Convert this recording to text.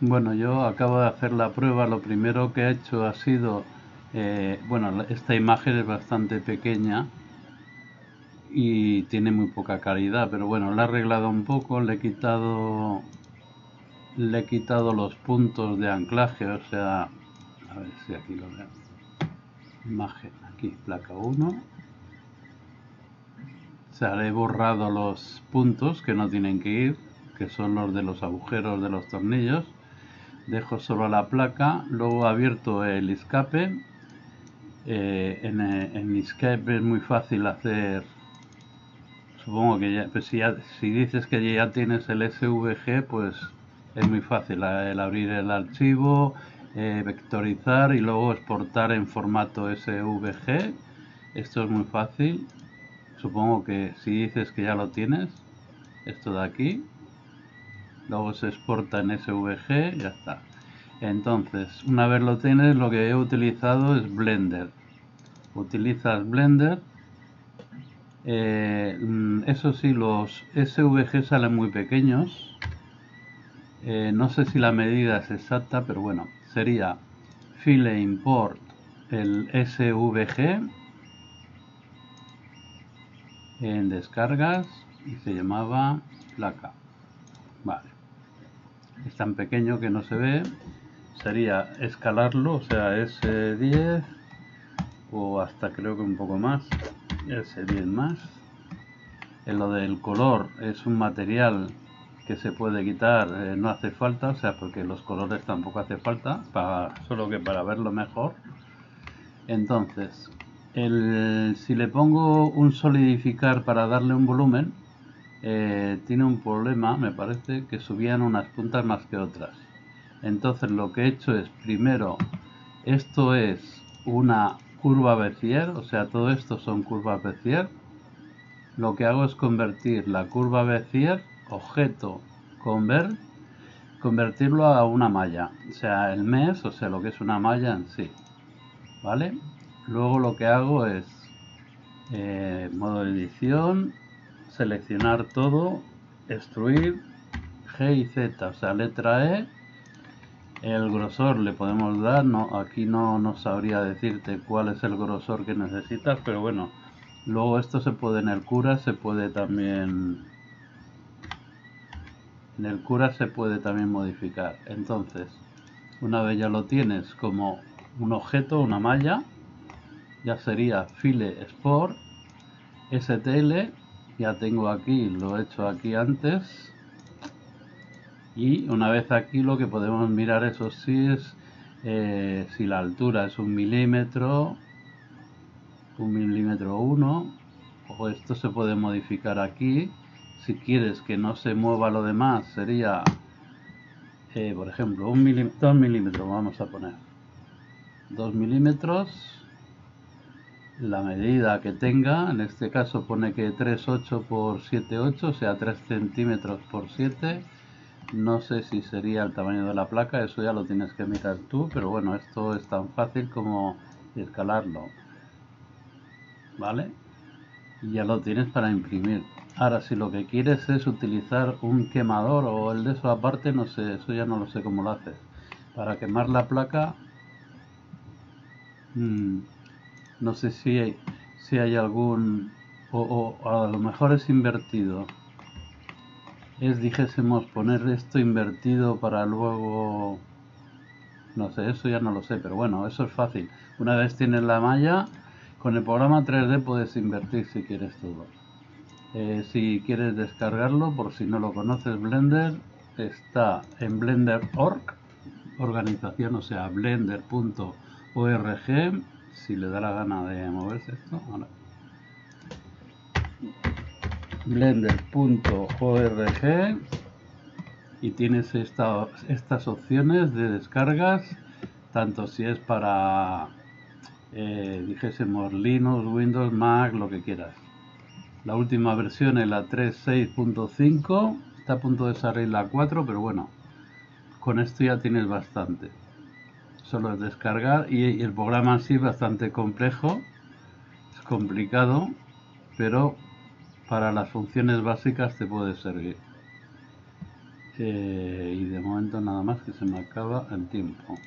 Bueno, yo acabo de hacer la prueba. Lo primero que he hecho ha sido, eh, bueno, esta imagen es bastante pequeña y tiene muy poca calidad, pero bueno, la he arreglado un poco, le he quitado, le he quitado los puntos de anclaje, o sea, a ver si aquí lo veo. Imagen, aquí, placa 1. O sea, le he borrado los puntos que no tienen que ir, que son los de los agujeros de los tornillos dejo solo la placa, luego abierto el escape. Eh, en, el escape es muy fácil hacer, supongo que ya, pues si, si dices que ya tienes el SVG, pues es muy fácil el abrir el archivo, eh, vectorizar y luego exportar en formato SVG. Esto es muy fácil. Supongo que si dices que ya lo tienes, esto de aquí, luego se exporta en SVG ya está. Entonces una vez lo tienes lo que he utilizado es Blender. Utilizas Blender eh, eso sí los SVG salen muy pequeños. Eh, no sé si la medida es exacta pero bueno sería file import el SVG en descargas y se llamaba placa. Vale es tan pequeño que no se ve sería escalarlo, o sea, S10 o hasta creo que un poco más, S10 más. En lo del color es un material que se puede quitar, eh, no hace falta, o sea, porque los colores tampoco hace falta, solo que para verlo mejor. Entonces, el, si le pongo un solidificar para darle un volumen, eh, tiene un problema, me parece, que subían unas puntas más que otras. Entonces lo que he hecho es, primero, esto es una curva Bézier, o sea, todo esto son curvas Bézier. Lo que hago es convertir la curva Bézier, objeto, convert, convertirlo a una malla, o sea, el mes, o sea, lo que es una malla en sí. ¿Vale? Luego lo que hago es eh, modo edición, seleccionar todo, extruir, G y Z, o sea, letra E, el grosor le podemos dar, no, aquí no, no sabría decirte cuál es el grosor que necesitas, pero bueno, luego esto se puede en el cura, se puede también... En el cura se puede también modificar. Entonces, una vez ya lo tienes como un objeto, una malla, ya sería file sport, stl, ya tengo aquí, lo he hecho aquí antes, y una vez aquí lo que podemos mirar eso sí es eh, si la altura es un milímetro un milímetro uno o esto se puede modificar aquí. Si quieres que no se mueva lo demás sería eh, por ejemplo un milímetro, 2 milímetros vamos a poner. 2 milímetros la medida que tenga en este caso pone que 3,8 por 7,8 o sea 3 centímetros por 7 no sé si sería el tamaño de la placa, eso ya lo tienes que mirar tú, pero bueno, esto es tan fácil como escalarlo. ¿Vale? Y ya lo tienes para imprimir. Ahora, si lo que quieres es utilizar un quemador o el de eso aparte, no sé, eso ya no lo sé cómo lo haces. Para quemar la placa, mm, no sé si hay, si hay algún... o a lo mejor es invertido es, dijésemos, poner esto invertido para luego... No sé, eso ya no lo sé, pero bueno, eso es fácil. Una vez tienes la malla, con el programa 3D puedes invertir si quieres todo. Eh, si quieres descargarlo, por si no lo conoces, Blender está en Blender.org, organización, o sea, blender.org. Si le da la gana de moverse esto, blender.org y tienes estas opciones de descargas tanto si es para eh, dijésemos Linux, Windows, Mac, lo que quieras. La última versión es la 3.6.5 está a punto de salir la 4 pero bueno con esto ya tienes bastante solo es descargar y, el programa en sí es bastante complejo es complicado pero para las funciones básicas te puede servir. Eh, y de momento nada más que se me acaba el tiempo.